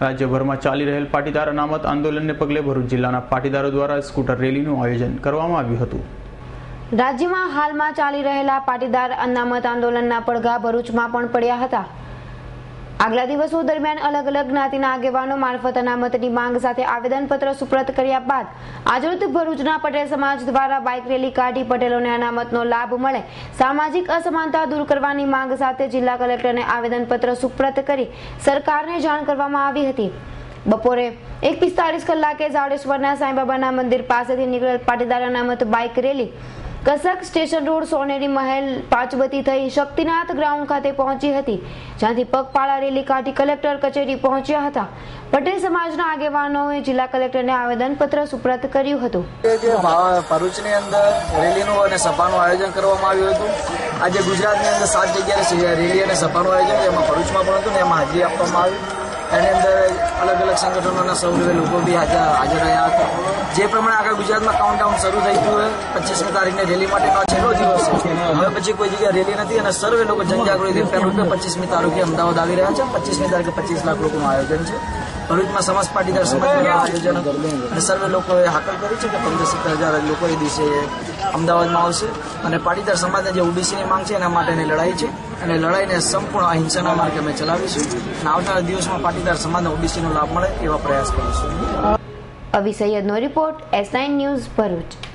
રાજ્યભરમાં ચાલી રહેલ પાટીદાર અનામત આંદોલનને પગલે ભરૂચ જિલ્લાના પાટીદારો દ્વારા સ્કૂટર રેલીનું આયોજન કરવામાં આવ્યું હતું. રાજ્યમાં હાલમાં ચાલી રહેલા પાટીદાર અનામત આંદોલનના પડઘા ભરૂચમાં પણ પડ્યા હતા. આગલા દિવસો દરમિયાન અલગ અલગ જ્ઞાતિના આગેવાનો મારફત અનામતની માંગ સાથે આવેદનપત્ર સુપ્રત કર્યા બાદ આજરોજ ભરૂચના પટેલ સમાજ દ્વારા બાઇક રેલી કાઢી પટેલોને અનામતનો લાભ મળે. સામાજિક અસમાનતા દૂર કરવાની માંગ સાથે જિલ્લા કલેક્ટરને આવેદનપત્ર સુપ્રત કરી સરકારને જાણ કરવામાં આવી હતી. બપોરે એક પિસ્તાળીસ કલાકે જાડેશ્વરના સાંઈબાબાના મંદિર પાસેથી નીકળેલ પાટીદાર અનામત bike rally Kasak station road Soneri Mahal Panchbatti થઈ શક્તિનાથ ગ્રાઉન્ડ ખાતે પહોંચી હતી, જ્યાંથી પગપાળા રેલી કાઢી કલેક્ટર કચેરી પહોંચ્યા હતા. પટેલ સમાજના આગેવાનોએ જિલ્લા કલેક્ટરને આવેદનપત્ર સુપ્રત કર્યું હતું. ભરૂચની અંદર રેલીનું અને સભાનું આયોજન કરવામાં આવ્યું હતું. આજે ગુજરાતની અંદર સાત જગ્યાએ રેલી અને સભાનું આયોજન એમાં ભરૂચમાં પણ હતું ને એમાં હાજરી આપવામાં આવી. એની અંદર અલગ અલગ સંગઠનોના સૌ લોકો બી હાજર રહ્યા હતા. જે પ્રમાણે આગળ ગુજરાતમાં કાઉન્ટડાઉન શરૂ થઈ ગયું પચીસમી તારીખની રેલી માટેનો છેલ્લો દિવસ હવે પછી કોઈ જગ્યાએ રેલી નથી અને સર્વે લોકો જનજાગૃતિ પચીસમી તારીખે અમદાવાદ આવી રહ્યા છે. પચીસમી તારીખે પચીસ લાખ લોકોનું આયોજન છે. ભરૂચમાં સમાજ પાટીદાર સમાજ દ્વારા આયોજન. અને સર્વે લોકોએ હાકલ કરી છે કે પંદર સત્તર હજાર લોકો એ દિવસે અમદાવાદમાં આવશે. અને પાટીદાર સમાજને જે ઓબીસીની માંગ છે એના માટેની લડાઈ છે. અને લડાઈને સંપૂર્ણ અહિંસાના માર્ગે અમે ચલાવીશું. અને આવનારા દિવસમાં પાટીદાર સમાજને ઓબીસીનો લાભ મળે એવા પ્રયાસ કરીશું. અવી સૈયદનો રિપોર્ટ એસઆઈ ન્યૂઝ ભરૂચ